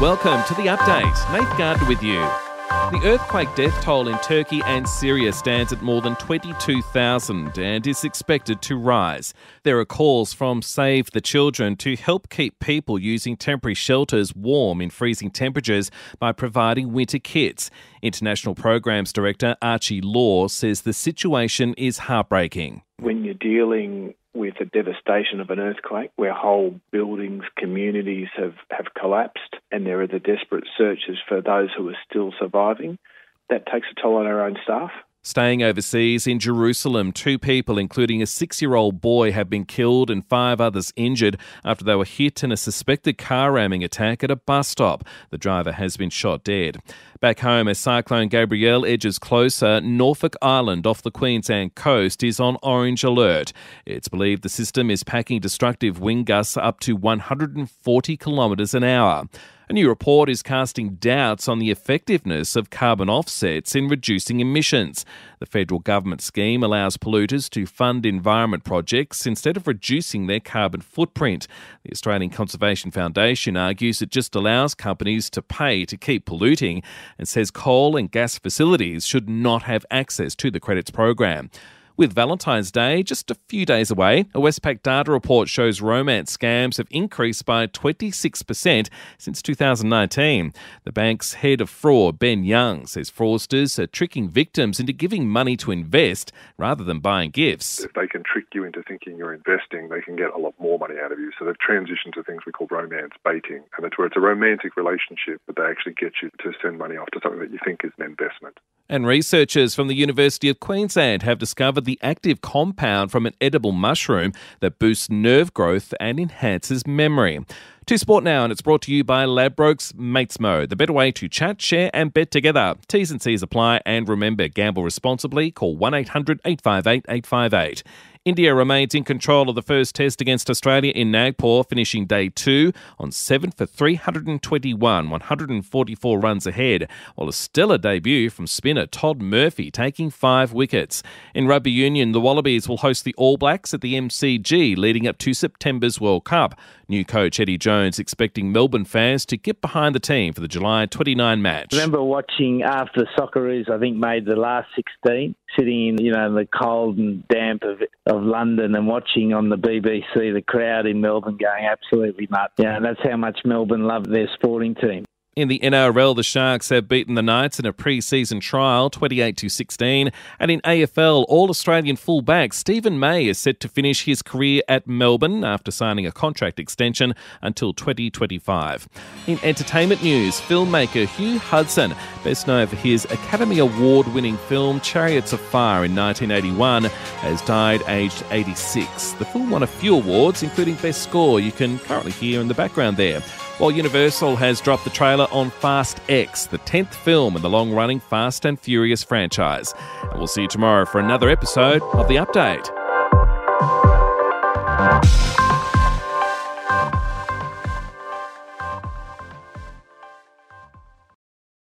Welcome to the update. Nate Gardner with you. The earthquake death toll in Turkey and Syria stands at more than 22,000 and is expected to rise. There are calls from Save the Children to help keep people using temporary shelters warm in freezing temperatures by providing winter kits. International Programs Director Archie Law says the situation is heartbreaking. When you're dealing with the devastation of an earthquake where whole buildings, communities have, have collapsed, and there are the desperate searches for those who are still surviving. That takes a toll on our own staff. Staying overseas in Jerusalem, two people, including a six year old boy, have been killed and five others injured after they were hit in a suspected car ramming attack at a bus stop. The driver has been shot dead. Back home, as Cyclone Gabrielle edges closer, Norfolk Island off the Queensland coast is on orange alert. It's believed the system is packing destructive wind gusts up to 140 kilometres an hour. A new report is casting doubts on the effectiveness of carbon offsets in reducing emissions. The federal government scheme allows polluters to fund environment projects instead of reducing their carbon footprint. The Australian Conservation Foundation argues it just allows companies to pay to keep polluting and says coal and gas facilities should not have access to the credits program. With Valentine's Day just a few days away, a Westpac data report shows romance scams have increased by 26% since 2019. The bank's head of fraud, Ben Young, says fraudsters are tricking victims into giving money to invest rather than buying gifts. If they can trick you into thinking you're investing, they can get a lot more money out of you. So they've transitioned to things we call romance baiting, and it's where it's a romantic relationship, but they actually get you to send money off to something that you think is an investment. And researchers from the University of Queensland have discovered the active compound from an edible mushroom that boosts nerve growth and enhances memory. To Sport Now, and it's brought to you by Ladbrokes Mates Mode, the better way to chat, share, and bet together. T's and C's apply, and remember, gamble responsibly. Call 1 800 858 858. India remains in control of the first test against Australia in Nagpur, finishing day two on 7 for 321, 144 runs ahead, while a stellar debut from spinner Todd Murphy taking five wickets. In rugby union, the Wallabies will host the All Blacks at the MCG leading up to September's World Cup. New coach Eddie Jones expecting Melbourne fans to get behind the team for the July 29 match. I remember watching after the Socceroos, I think, made the last 16, sitting in, you know, the cold and damp of, of London and watching on the BBC the crowd in Melbourne going absolutely nuts. Yeah, and that's how much Melbourne love their sporting team. In the NRL, the Sharks have beaten the Knights in a pre-season trial, 28 to 16. And in AFL, All-Australian fullback Steven May is set to finish his career at Melbourne after signing a contract extension until 2025. In entertainment news, filmmaker Hugh Hudson, best known for his Academy Award-winning film Chariots of Fire in 1981, has died aged 86. The film won a few awards, including Best Score. You can currently hear in the background there while Universal has dropped the trailer on Fast X, the 10th film in the long running Fast and Furious franchise. And we'll see you tomorrow for another episode of The Update.